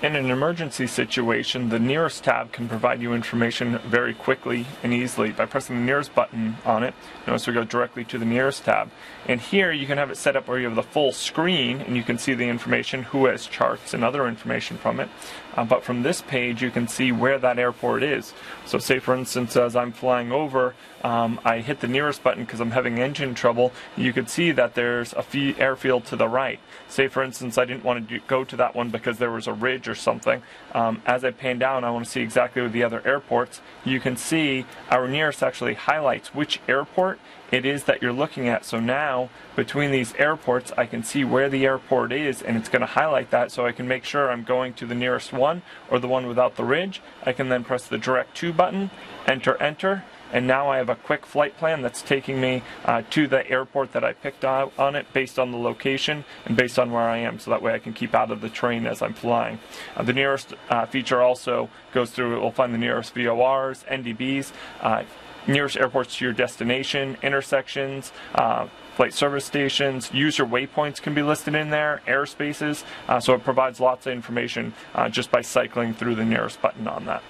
In an emergency situation, the nearest tab can provide you information very quickly and easily by pressing the nearest button on it. Notice we go directly to the nearest tab. And here you can have it set up where you have the full screen and you can see the information, who has charts and other information from it. Uh, but from this page, you can see where that airport is. So say for instance, as I'm flying over, um, I hit the nearest button because I'm having engine trouble. You could see that there's a airfield to the right. Say for instance, I didn't want to do, go to that one because there was a ridge or something. Um, as I pan down, I want to see exactly the other airports. You can see our nearest actually highlights which airport it is that you're looking at. So now, between these airports, I can see where the airport is, and it's going to highlight that so I can make sure I'm going to the nearest one or the one without the ridge. I can then press the direct to button, enter, enter, and now I have a quick flight plan that's taking me uh, to the airport that I picked out on it based on the location and based on where I am so that way I can keep out of the terrain as I'm flying. Uh, the nearest uh, feature also goes through, it will find the nearest VORs, NDBs, uh, nearest airports to your destination, intersections, uh, flight service stations, user waypoints can be listed in there, airspaces, uh, so it provides lots of information uh, just by cycling through the nearest button on that.